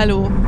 Hallo.